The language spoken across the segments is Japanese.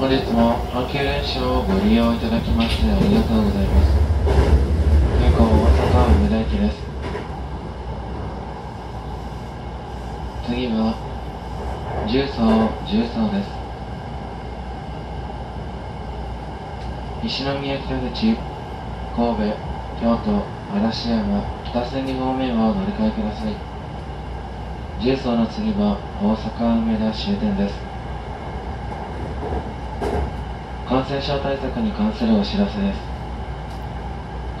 本日も阪急電車をご利用いただきましてありがとうございます。空港大阪梅田駅です。次は重曹重曹です。西宮北口神戸京都嵐山北千里方面はお乗り換えください。重曹の次は大阪梅田終点です。感染症対策に関するお知らせです。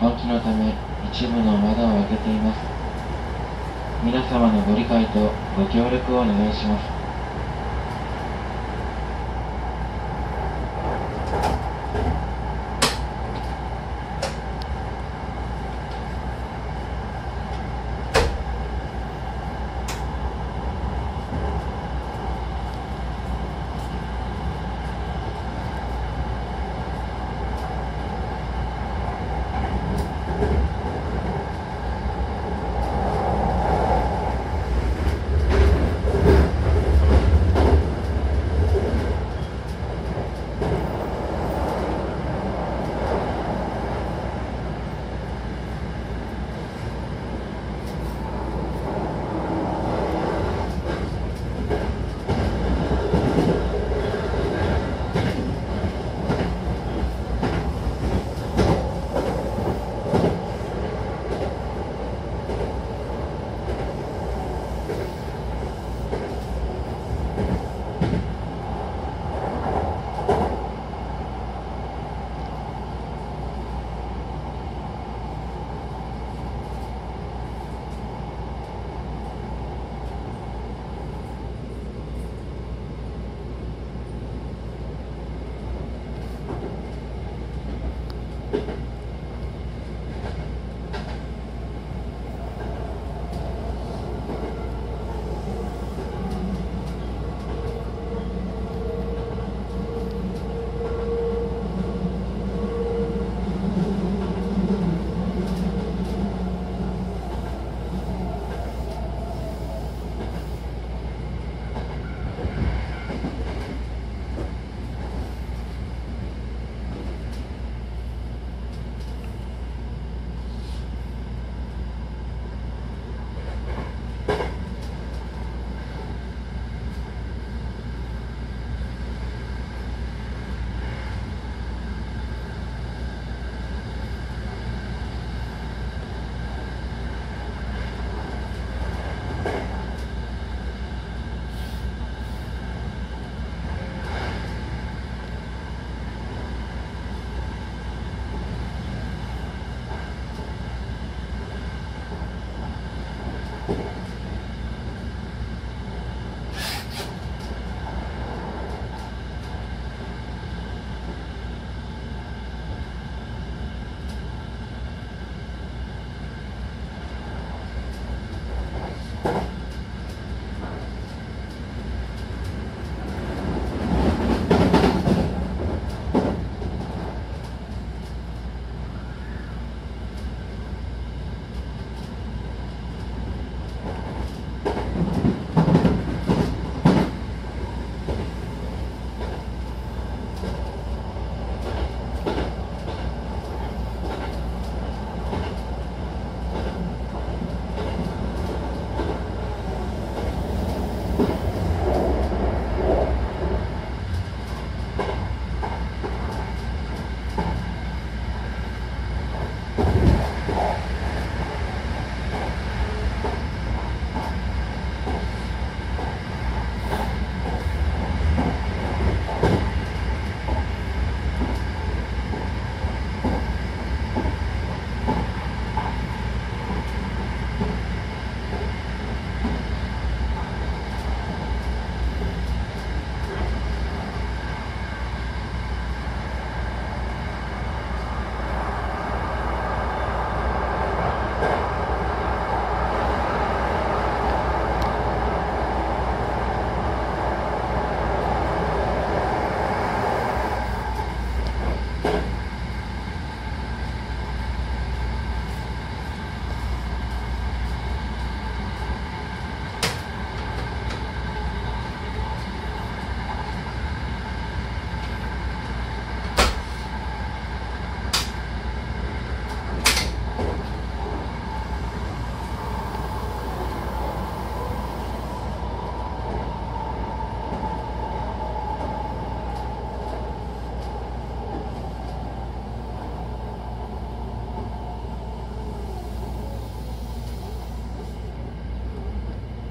換気のため一部の窓を開けています。皆様のご理解とご協力をお願いします。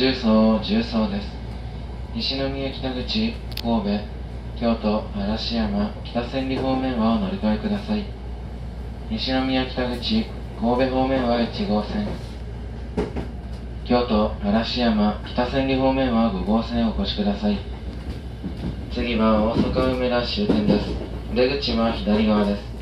重曹重曹です。西宮北口神戸京都嵐山北千里方面はお乗り換えください。西宮北口神戸方面は1号線。京都嵐山北千里方面は5号線をお越しください。次は大阪梅田終点です。出口は左側です。